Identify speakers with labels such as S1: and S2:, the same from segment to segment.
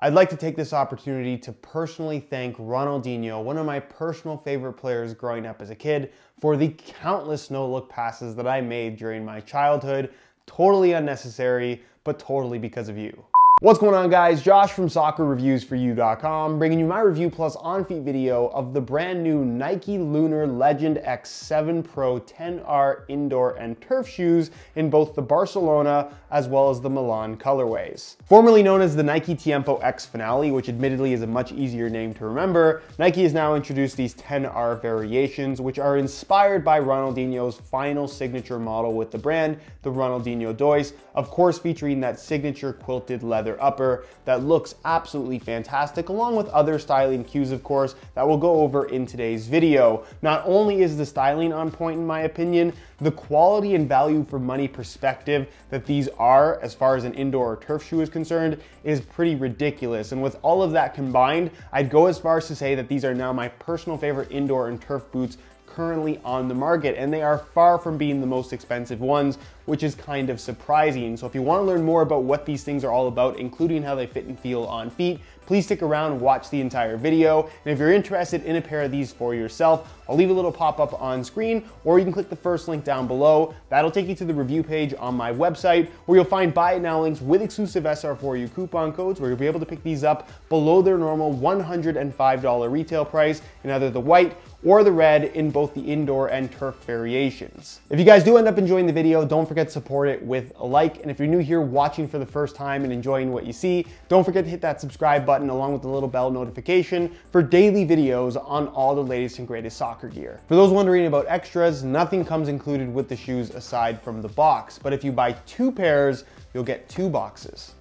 S1: I'd like to take this opportunity to personally thank Ronaldinho, one of my personal favorite players growing up as a kid, for the countless no-look passes that I made during my childhood. Totally unnecessary, but totally because of you. What's going on guys? Josh from soccerreviewsforyou.com bringing you my review plus on-feet video of the brand new Nike Lunar Legend X7 Pro 10R indoor and turf shoes in both the Barcelona as well as the Milan colorways. Formerly known as the Nike Tiempo X Finale, which admittedly is a much easier name to remember, Nike has now introduced these 10R variations which are inspired by Ronaldinho's final signature model with the brand, the Ronaldinho Dois, of course featuring that signature quilted leather leather upper that looks absolutely fantastic, along with other styling cues, of course, that we'll go over in today's video. Not only is the styling on point, in my opinion, the quality and value for money perspective that these are, as far as an indoor or turf shoe is concerned, is pretty ridiculous. And with all of that combined, I'd go as far as to say that these are now my personal favorite indoor and turf boots currently on the market and they are far from being the most expensive ones, which is kind of surprising. So if you wanna learn more about what these things are all about, including how they fit and feel on feet, please stick around, watch the entire video. And if you're interested in a pair of these for yourself, I'll leave a little pop-up on screen, or you can click the first link down below. That'll take you to the review page on my website, where you'll find buy it now links with exclusive SR4U coupon codes, where you'll be able to pick these up below their normal $105 retail price in either the white or the red in both the indoor and turf variations. If you guys do end up enjoying the video, don't forget to support it with a like. And if you're new here watching for the first time and enjoying what you see, don't forget to hit that subscribe button along with the little bell notification for daily videos on all the latest and greatest soccer gear. For those wondering about extras, nothing comes included with the shoes aside from the box. But if you buy two pairs, you'll get two boxes.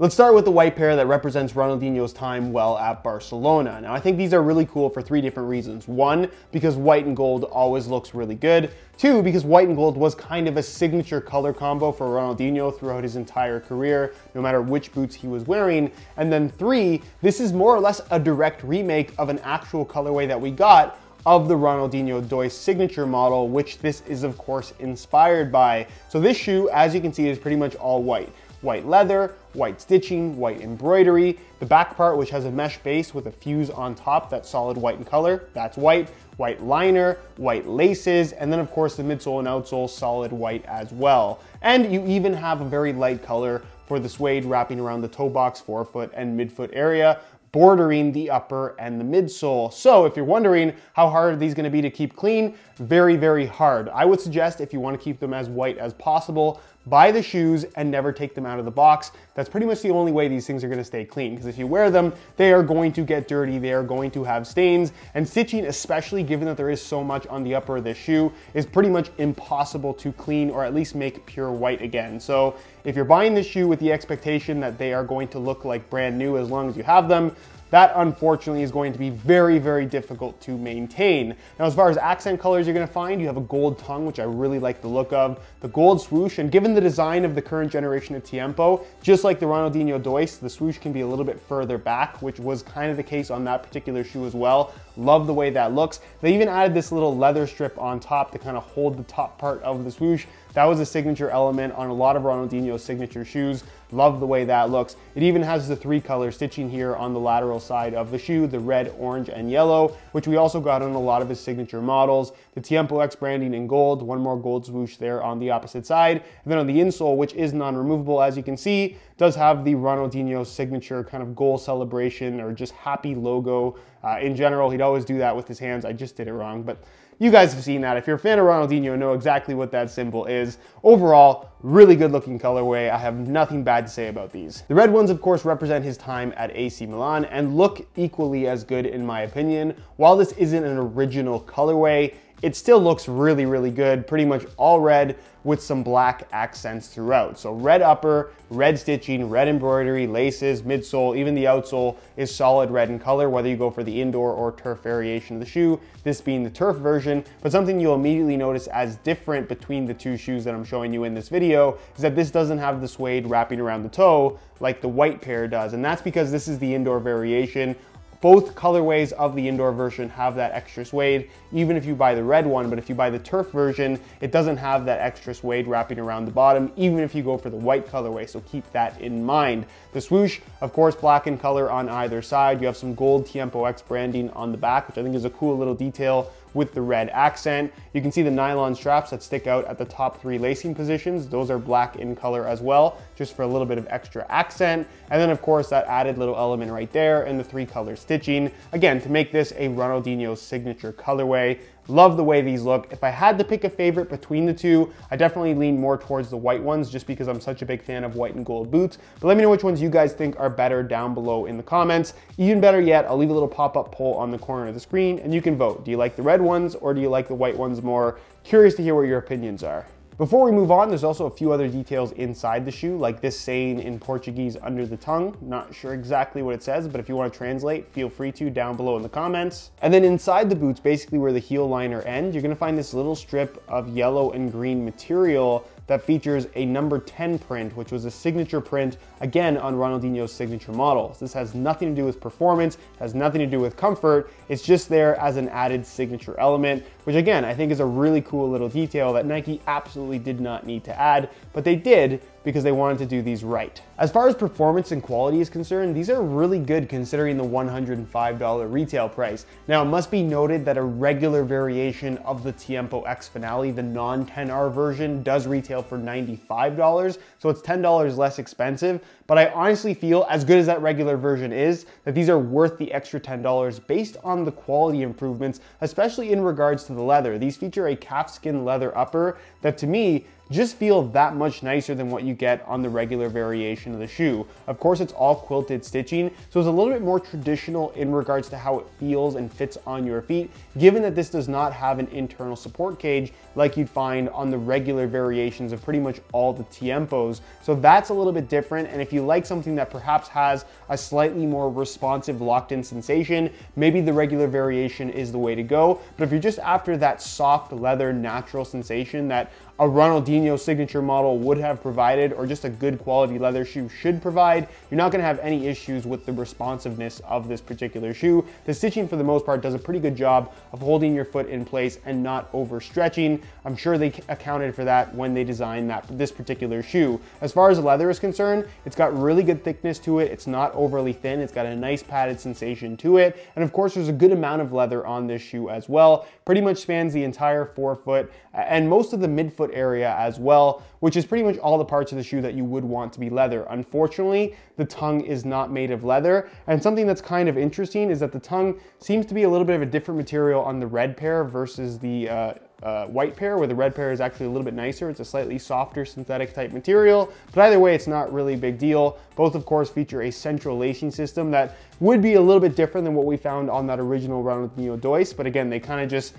S1: Let's start with the white pair that represents Ronaldinho's time well at Barcelona. Now, I think these are really cool for three different reasons. One, because white and gold always looks really good. Two, because white and gold was kind of a signature color combo for Ronaldinho throughout his entire career, no matter which boots he was wearing. And then three, this is more or less a direct remake of an actual colorway that we got of the Ronaldinho Dois signature model, which this is of course inspired by. So this shoe, as you can see, is pretty much all white white leather, white stitching, white embroidery. The back part, which has a mesh base with a fuse on top that's solid white in color, that's white. White liner, white laces, and then of course the midsole and outsole solid white as well. And you even have a very light color for the suede wrapping around the toe box, forefoot, and midfoot area, bordering the upper and the midsole. So if you're wondering how hard are these gonna be to keep clean, very, very hard. I would suggest if you wanna keep them as white as possible, buy the shoes and never take them out of the box. That's pretty much the only way these things are gonna stay clean because if you wear them, they are going to get dirty, they are going to have stains, and stitching, especially given that there is so much on the upper of the shoe, is pretty much impossible to clean or at least make pure white again. So if you're buying this shoe with the expectation that they are going to look like brand new as long as you have them, that unfortunately is going to be very, very difficult to maintain. Now, as far as accent colors you're gonna find, you have a gold tongue, which I really like the look of, the gold swoosh, and given the design of the current generation of Tiempo, just like the Ronaldinho Dois, the swoosh can be a little bit further back, which was kind of the case on that particular shoe as well. Love the way that looks. They even added this little leather strip on top to kind of hold the top part of the swoosh. That was a signature element on a lot of Ronaldinho's signature shoes. Love the way that looks. It even has the three color stitching here on the lateral side of the shoe, the red, orange, and yellow, which we also got on a lot of his signature models. The Tiempo X branding in gold, one more gold swoosh there on the opposite side. And then on the insole, which is non-removable, as you can see, does have the Ronaldinho signature kind of goal celebration or just happy logo. Uh, in general, he'd always do that with his hands. I just did it wrong, but you guys have seen that. If you're a fan of Ronaldinho, know exactly what that symbol is. Overall, really good looking colorway. I have nothing bad to say about these. The red ones, of course, represent his time at AC Milan and look equally as good in my opinion. While this isn't an original colorway, it still looks really, really good. Pretty much all red with some black accents throughout. So red upper, red stitching, red embroidery, laces, midsole, even the outsole is solid red in color, whether you go for the indoor or turf variation of the shoe, this being the turf version. But something you'll immediately notice as different between the two shoes that I'm showing you in this video is that this doesn't have the suede wrapping around the toe like the white pair does. And that's because this is the indoor variation both colorways of the indoor version have that extra suede, even if you buy the red one, but if you buy the turf version, it doesn't have that extra suede wrapping around the bottom, even if you go for the white colorway, so keep that in mind. The swoosh, of course, black in color on either side. You have some gold Tiempo X branding on the back, which I think is a cool little detail with the red accent. You can see the nylon straps that stick out at the top three lacing positions. Those are black in color as well, just for a little bit of extra accent. And then of course that added little element right there and the three color stitching. Again, to make this a Ronaldinho signature colorway. Love the way these look. If I had to pick a favorite between the two, I definitely lean more towards the white ones just because I'm such a big fan of white and gold boots. But let me know which ones you guys think are better down below in the comments. Even better yet, I'll leave a little pop-up poll on the corner of the screen and you can vote. Do you like the red ones or do you like the white ones more? Curious to hear what your opinions are. Before we move on, there's also a few other details inside the shoe, like this saying in Portuguese under the tongue. Not sure exactly what it says, but if you want to translate, feel free to down below in the comments. And then inside the boots, basically where the heel liner ends, you're gonna find this little strip of yellow and green material that features a number 10 print, which was a signature print, again, on Ronaldinho's signature models. This has nothing to do with performance, has nothing to do with comfort, it's just there as an added signature element, which again, I think is a really cool little detail that Nike absolutely did not need to add, but they did because they wanted to do these right. As far as performance and quality is concerned, these are really good considering the $105 retail price. Now, it must be noted that a regular variation of the Tiempo X Finale, the non-10R version, does retail for $95, so it's $10 less expensive, but I honestly feel, as good as that regular version is, that these are worth the extra $10 based on the quality improvements, especially in regards to the leather. These feature a calfskin leather upper that to me just feel that much nicer than what you get on the regular variation of the shoe. Of course, it's all quilted stitching, so it's a little bit more traditional in regards to how it feels and fits on your feet, given that this does not have an internal support cage like you'd find on the regular variations of pretty much all the Tiempos. So that's a little bit different, and if you like something that perhaps has a slightly more responsive locked-in sensation, maybe the regular variation is the way to go. But if you're just after that soft leather natural sensation that a Ronaldinho signature model would have provided or just a good quality leather shoe should provide, you're not gonna have any issues with the responsiveness of this particular shoe. The stitching for the most part does a pretty good job of holding your foot in place and not overstretching. I'm sure they accounted for that when they designed that this particular shoe. As far as the leather is concerned, it's got really good thickness to it. It's not overly thin. It's got a nice padded sensation to it. And of course, there's a good amount of leather on this shoe as well. Pretty much spans the entire forefoot and most of the midfoot foot area as well, which is pretty much all the parts of the shoe that you would want to be leather. Unfortunately, the tongue is not made of leather. And something that's kind of interesting is that the tongue seems to be a little bit of a different material on the red pair versus the uh, uh, white pair, where the red pair is actually a little bit nicer. It's a slightly softer synthetic type material, but either way, it's not really a big deal. Both, of course, feature a central lacing system that would be a little bit different than what we found on that original Ronaldinho Dois, but again, they kind of just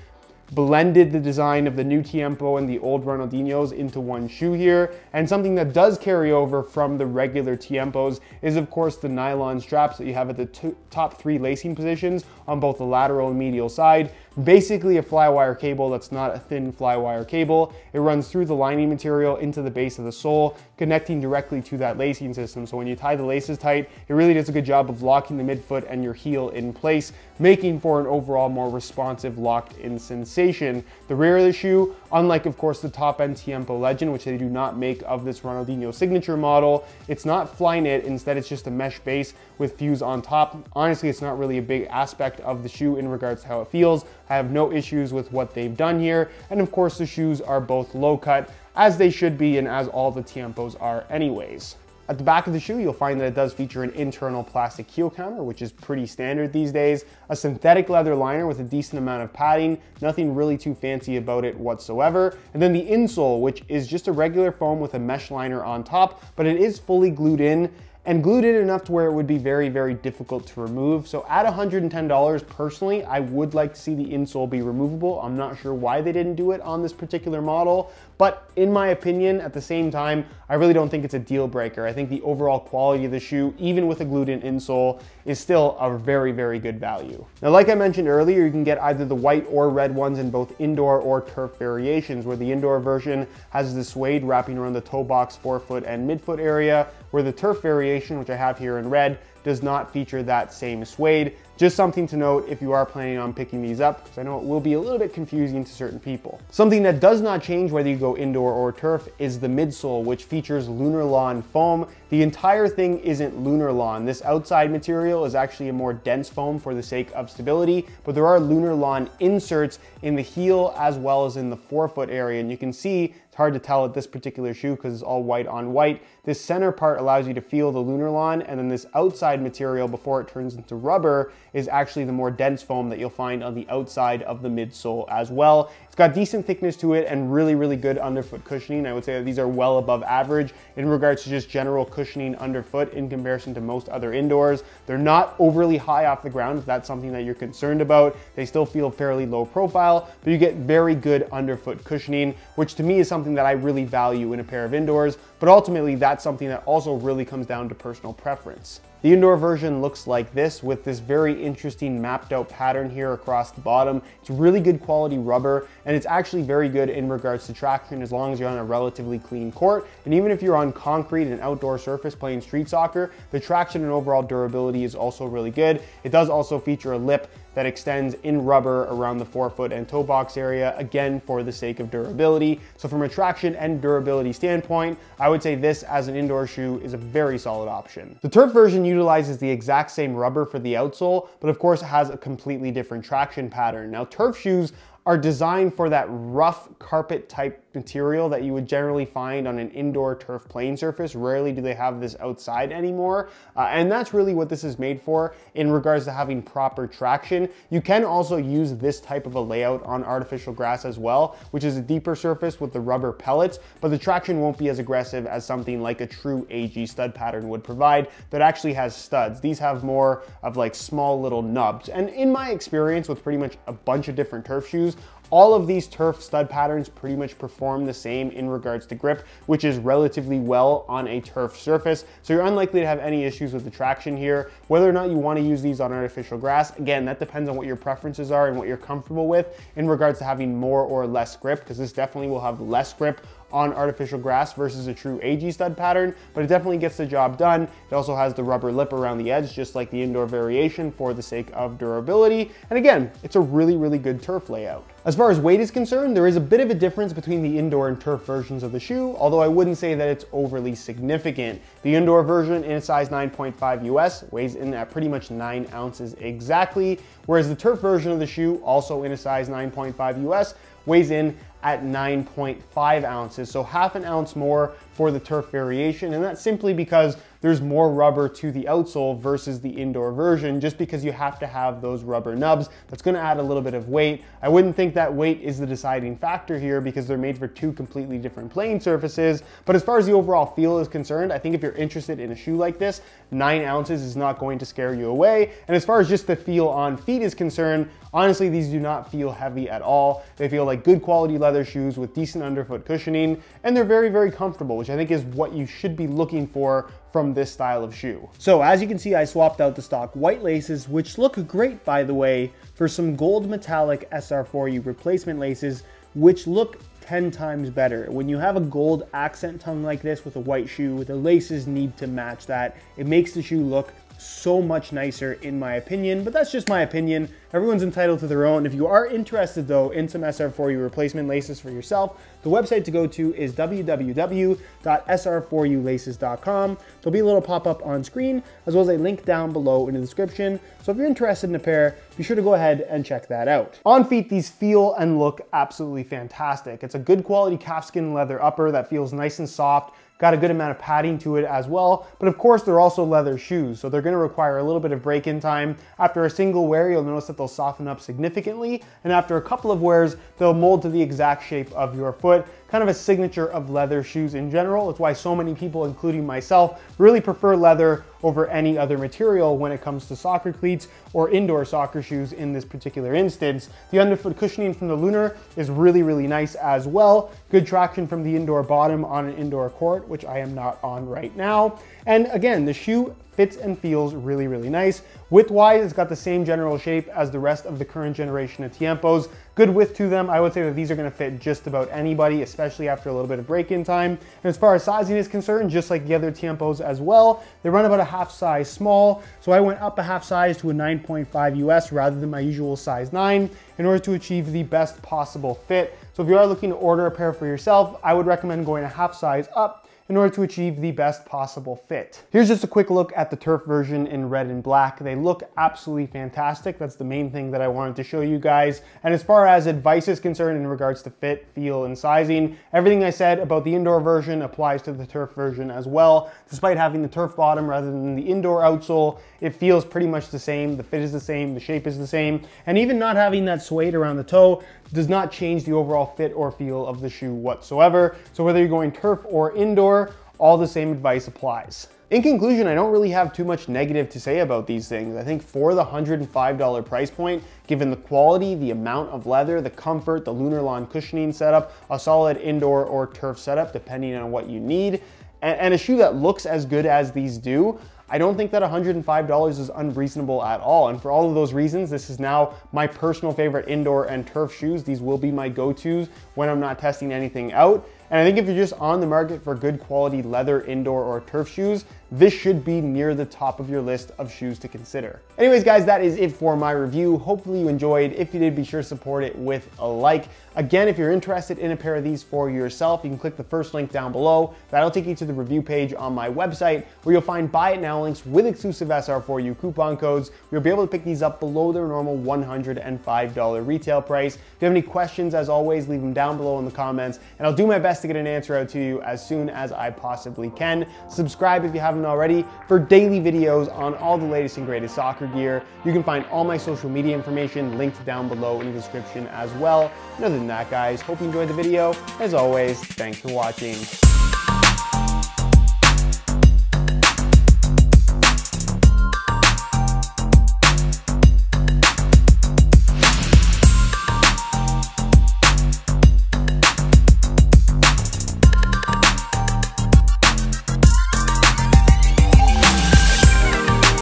S1: blended the design of the new Tiempo and the old Ronaldinhos into one shoe here. And something that does carry over from the regular Tiempos is of course the nylon straps that you have at the top three lacing positions on both the lateral and medial side basically a flywire cable that's not a thin flywire cable. It runs through the lining material into the base of the sole, connecting directly to that lacing system. So when you tie the laces tight, it really does a good job of locking the midfoot and your heel in place, making for an overall more responsive locked in sensation. The rear of the shoe, unlike of course the top end Tiempo Legend, which they do not make of this Ronaldinho signature model, it's not Flyknit, instead it's just a mesh base with fuse on top. Honestly, it's not really a big aspect of the shoe in regards to how it feels. I have no issues with what they've done here. And of course, the shoes are both low cut, as they should be and as all the Tiempos are anyways. At the back of the shoe, you'll find that it does feature an internal plastic heel counter, which is pretty standard these days, a synthetic leather liner with a decent amount of padding, nothing really too fancy about it whatsoever, and then the insole, which is just a regular foam with a mesh liner on top, but it is fully glued in and glued in enough to where it would be very, very difficult to remove. So at $110, personally, I would like to see the insole be removable. I'm not sure why they didn't do it on this particular model, but in my opinion, at the same time, I really don't think it's a deal breaker. I think the overall quality of the shoe, even with a glued in insole, is still a very, very good value. Now, like I mentioned earlier, you can get either the white or red ones in both indoor or turf variations, where the indoor version has the suede wrapping around the toe box, forefoot, and midfoot area, where the turf variation, which I have here in red, does not feature that same suede. Just something to note if you are planning on picking these up, because I know it will be a little bit confusing to certain people. Something that does not change whether you go indoor or turf is the midsole, which features Lunarlon foam. The entire thing isn't Lunarlon. This outside material is actually a more dense foam for the sake of stability, but there are Lunarlon inserts in the heel as well as in the forefoot area. And you can see it's hard to tell at this particular shoe because it's all white on white. This center part allows you to feel the Lunarlon and then this outside material before it turns into rubber is actually the more dense foam that you'll find on the outside of the midsole as well. Got decent thickness to it and really, really good underfoot cushioning. I would say that these are well above average in regards to just general cushioning underfoot in comparison to most other indoors. They're not overly high off the ground if that's something that you're concerned about. They still feel fairly low profile, but you get very good underfoot cushioning, which to me is something that I really value in a pair of indoors, but ultimately that's something that also really comes down to personal preference. The indoor version looks like this with this very interesting mapped out pattern here across the bottom. It's really good quality rubber and it's actually very good in regards to traction as long as you're on a relatively clean court. And even if you're on concrete and outdoor surface playing street soccer, the traction and overall durability is also really good. It does also feature a lip that extends in rubber around the forefoot and toe box area, again, for the sake of durability. So from a traction and durability standpoint, I would say this as an indoor shoe is a very solid option. The turf version utilizes the exact same rubber for the outsole, but of course it has a completely different traction pattern. Now turf shoes are designed for that rough carpet type material that you would generally find on an indoor turf playing surface. Rarely do they have this outside anymore. Uh, and that's really what this is made for in regards to having proper traction. You can also use this type of a layout on artificial grass as well, which is a deeper surface with the rubber pellets, but the traction won't be as aggressive as something like a true AG stud pattern would provide that actually has studs. These have more of like small little nubs. And in my experience with pretty much a bunch of different turf shoes, all of these turf stud patterns pretty much perform the same in regards to grip, which is relatively well on a turf surface. So you're unlikely to have any issues with the traction here. Whether or not you wanna use these on artificial grass, again, that depends on what your preferences are and what you're comfortable with in regards to having more or less grip, because this definitely will have less grip on artificial grass versus a true AG stud pattern, but it definitely gets the job done. It also has the rubber lip around the edge, just like the indoor variation for the sake of durability. And again, it's a really, really good turf layout. As far as weight is concerned, there is a bit of a difference between the indoor and turf versions of the shoe, although I wouldn't say that it's overly significant. The indoor version in a size 9.5 US weighs in at pretty much 9 ounces exactly, whereas the turf version of the shoe, also in a size 9.5 US, weighs in at 9.5 ounces, so half an ounce more for the turf variation, and that's simply because there's more rubber to the outsole versus the indoor version just because you have to have those rubber nubs. That's gonna add a little bit of weight. I wouldn't think that weight is the deciding factor here because they're made for two completely different playing surfaces. But as far as the overall feel is concerned, I think if you're interested in a shoe like this, nine ounces is not going to scare you away. And as far as just the feel on feet is concerned, honestly, these do not feel heavy at all. They feel like good quality leather shoes with decent underfoot cushioning, and they're very, very comfortable, which I think is what you should be looking for from this style of shoe. So as you can see, I swapped out the stock white laces, which look great by the way, for some gold metallic SR4U replacement laces, which look 10 times better. When you have a gold accent tongue like this with a white shoe, the laces need to match that. It makes the shoe look so much nicer in my opinion, but that's just my opinion. Everyone's entitled to their own. If you are interested though in some SR4U replacement laces for yourself, the website to go to is www.sr4ulaces.com. There'll be a little pop-up on screen as well as a link down below in the description. So if you're interested in a pair, be sure to go ahead and check that out. On feet, these feel and look absolutely fantastic. It's a good quality calfskin leather upper that feels nice and soft, got a good amount of padding to it as well. But of course, they're also leather shoes, so they're gonna require a little bit of break-in time. After a single wear, you'll notice that they'll soften up significantly, and after a couple of wears, they'll mold to the exact shape of your foot kind of a signature of leather shoes in general. It's why so many people, including myself, really prefer leather over any other material when it comes to soccer cleats or indoor soccer shoes in this particular instance. The underfoot cushioning from the Lunar is really, really nice as well. Good traction from the indoor bottom on an indoor court, which I am not on right now. And again, the shoe fits and feels really, really nice. Width-wise, it's got the same general shape as the rest of the current generation of Tiempos. Good width to them. I would say that these are gonna fit just about anybody, especially after a little bit of break-in time. And as far as sizing is concerned, just like the other Tiempos as well, they run about a half size small. So I went up a half size to a 9.5 US rather than my usual size 9 in order to achieve the best possible fit. So if you are looking to order a pair for yourself, I would recommend going a half size up in order to achieve the best possible fit. Here's just a quick look at the turf version in red and black. They look absolutely fantastic. That's the main thing that I wanted to show you guys. And as far as advice is concerned in regards to fit, feel, and sizing, everything I said about the indoor version applies to the turf version as well. Despite having the turf bottom rather than the indoor outsole, it feels pretty much the same. The fit is the same, the shape is the same, and even not having that suede around the toe does not change the overall fit or feel of the shoe whatsoever. So whether you're going turf or indoor, all the same advice applies. In conclusion, I don't really have too much negative to say about these things. I think for the $105 price point, given the quality, the amount of leather, the comfort, the Lunarlon cushioning setup, a solid indoor or turf setup, depending on what you need, and, a shoe that looks as good as these do, I don't think that $105 is unreasonable at all. And for all of those reasons, this is now my personal favorite indoor and turf shoes. These will be my go-tos when I'm not testing anything out. And I think if you're just on the market for good quality leather indoor or turf shoes, this should be near the top of your list of shoes to consider. Anyways, guys, that is it for my review. Hopefully you enjoyed. If you did, be sure to support it with a like. Again, if you're interested in a pair of these for yourself, you can click the first link down below. That'll take you to the review page on my website where you'll find buy it now links with exclusive SR4U coupon codes. You'll be able to pick these up below their normal $105 retail price. If you have any questions, as always, leave them down below in the comments and I'll do my best to get an answer out to you as soon as I possibly can. Subscribe if you haven't already for daily videos on all the latest and greatest soccer gear. You can find all my social media information linked down below in the description as well. And other than that, guys, hope you enjoyed the video. As always, thanks for watching.